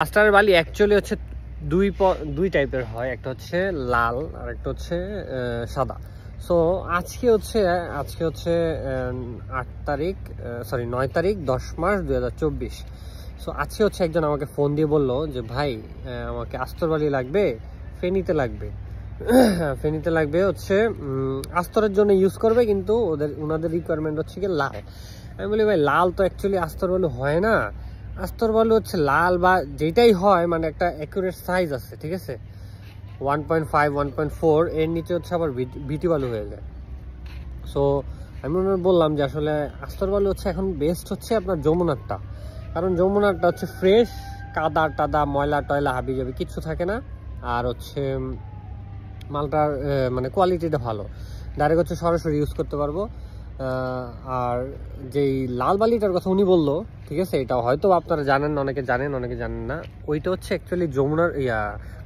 প্লাস্টারের বালি অ্যাকচুয়ালি হচ্ছে দুই দুই টাইপের হয়। একটা হচ্ছে লাল আর একটা হচ্ছে সাদা। সো আজকে হচ্ছে আজকে হচ্ছে আট তারিখ সরি নয় তারিখ, দশ হাজার চব্বিশ। সো আজকে হচ্ছে একজন আমাকে ফোন দিয়ে বলল যে, ভাই আমাকে আস্তর বালি লাগবে, ফেনিতে লাগবে। ফেনিতে লাগবে হচ্ছে আস্তরের জন্য ইউজ করবে, কিন্তু ওদের ওনাদের রিকোয়ারমেন্ট হচ্ছে কি লাল। আমি বলি, ভাই, লাল তো অ্যাকচুয়ালি আস্তর বালু হয় না। আস্তর বালু হচ্ছে লাল বা যেটাই হয় মানে একটা অ্যাকুরেট সাইজ আছে, ঠিক আছে? One point five one point four এর নিচে হচ্ছে আবার বিটি বালু হয়ে যায়। সো আমি ওনার বললাম যে আসলে আস্তর বালু হচ্ছে এখন বেস্ট হচ্ছে আপনার যমুনারটা কারণ যমুনারটা হচ্ছে ফ্রেশ কাদা, টাদা, ময়লা, টয়লা হাবি যাবি কিচ্ছু থাকে না। আর হচ্ছে মালটার মানে কোয়ালিটিটা ভালো। ডাইরেক্ট হচ্ছে সরাসরি ইউজ করতে পারব। আর যেই লাল বালিটার কথা উনি বলল, ঠিক আছে এটা হয়তো আপনারা জানেন, অনেকে জানেন অনেকে জানেন না, ওইটা হচ্ছে অ্যাকচুয়ালি যমুনার, ইয়া,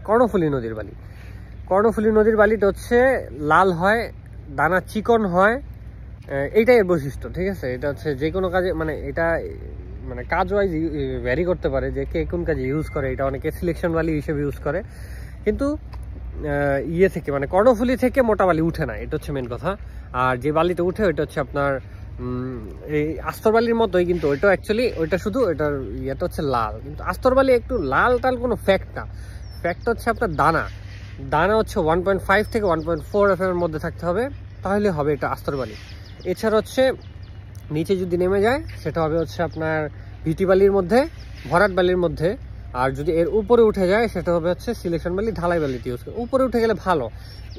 কর্ণফুলী নদীর বালি। কর্ণফুলী নদীর বালিটা হচ্ছে লাল হয়, দানা চিকন হয় এইটাই এর বৈশিষ্ট্য, ঠিক আছে? এটা হচ্ছে যে কোনো কাজে মানে এটা মানে কাজ ওয়াইজ ভ্যারি করতে পারে যে কে কোন কাজে ইউজ করে, এটা অনেকে সিলেকশন বালি হিসেবে ইউজ করে। কিন্তু ইয়ে থেকে মানে কর্ণফুলি থেকে মোটা বালি উঠে না, এটা হচ্ছে মেন কথা। আর যে বালিতে উঠে ওইটা হচ্ছে আপনার এই আস্তর বালির মতোই কিন্তু ওইটা অ্যাকচুয়ালি ওইটা শুধু ওইটার ইয়েটা হচ্ছে লাল। কিন্তু আস্তর বালি একটু লাল টাল কোনো ফ্যাক্ট না। ফ্যাক্ট হচ্ছে আপনার দানা। দানা হচ্ছে ওয়ান পয়েন্ট ফাইভ থেকে ওয়ান পয়েন্ট ফোর এফ এর মধ্যে থাকতে হবে, তাহলে হবে এটা আস্তর বালি। এছাড়া হচ্ছে নিচে যদি নেমে যায়, সেটা হবে হচ্ছে আপনার ভিটি বালির মধ্যে, ভরাট বালির মধ্যে। আর যদি এর উপরে উঠে যায়, সেটা হবে হচ্ছে সিলেকশন বালি ঢালাই বালিতে ইউজ উপরে উঠে গেলে ভালো।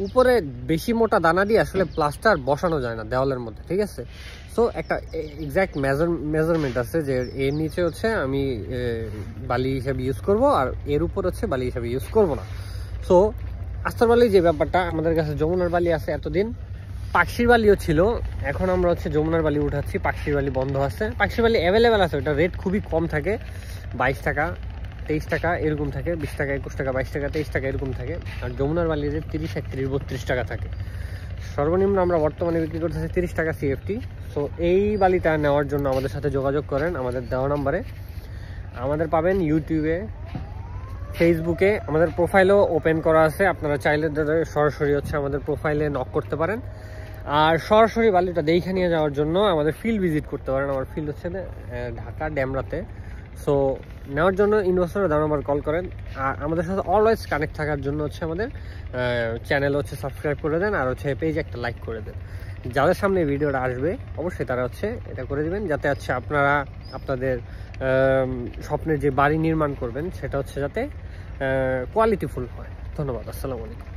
উপরে বেশি মোটা দানা দিয়ে আসলে প্লাস্টার বসানো যায় না দেওয়ালের মধ্যে, ঠিক আছে? সো একটা এক্স্যাক্ট মেজার মেজারমেন্ট আছে যে এর নিচে হচ্ছে আমি বালি হিসাবে ইউজ করব আর এর উপর হচ্ছে বালি হিসাবে ইউজ করব না। সো আস্তর বালি যে ব্যাপারটা, আমাদের কাছে যমুনার বালি আছে এতদিন। পাকশির বালিও ছিল। এখন আমরা হচ্ছে যমুনার বালি উঠাচ্ছি, পাকশির বালি বন্ধ আছে। পাকশির বালি অ্যাভেলেবেল আছে, ওটা রেট খুবই কম থাকে, বাইশ টাকা। তেইশ টাকা এরকম থাকে, বিশ টাকা, একুশ টাকা, বাইশ টাকা, তেইশ টাকা এরকম থাকে। আর যমুনার বালি রেট তিরিশ, একত্রিশ, বত্রিশ টাকা থাকে। সর্বনিম্ন আমরা বর্তমানে বিক্রি করতেছি তিরিশ টাকা সিএফটি সো এই বালিটা নেওয়ার জন্য আমাদের সাথে যোগাযোগ করেন, আমাদের দেওয়া নাম্বারে। আমাদের পাবেন ইউটিউবে ফেসবুকে আমাদের প্রোফাইলও ওপেন করা আছে। আপনারা চাইলে সরাসরি হচ্ছে আমাদের প্রোফাইলে নক করতে পারেন। আর সরাসরি বালিটা দেখে নিয়ে যাওয়ার জন্য আমাদের ফিল্ড ভিজিট করতে পারেন। আমার ফিল্ড হচ্ছে ঢাকা ড্যামরাতে সো নেওয়ার জন্য ইনভেস্টর দাম নাম্বার কল করেন। আর আমাদের সাথে অলওয়েজ কানেক্ট থাকার জন্য হচ্ছে আমাদের চ্যানেল হচ্ছে সাবস্ক্রাইব করে দেন আর হচ্ছে পেজ একটা লাইক করে দেন। যাদের সামনে ভিডিওটা আসবে, অবশ্যই তারা হচ্ছে এটা করে দিবেন, যাতে হচ্ছে আপনারা আপনাদের স্বপ্নের যে বাড়ি নির্মাণ করবেন, সেটা হচ্ছে যাতে কোয়ালিটিফুল হয়। ধন্যবাদ, আসসালামু আলাইকুম।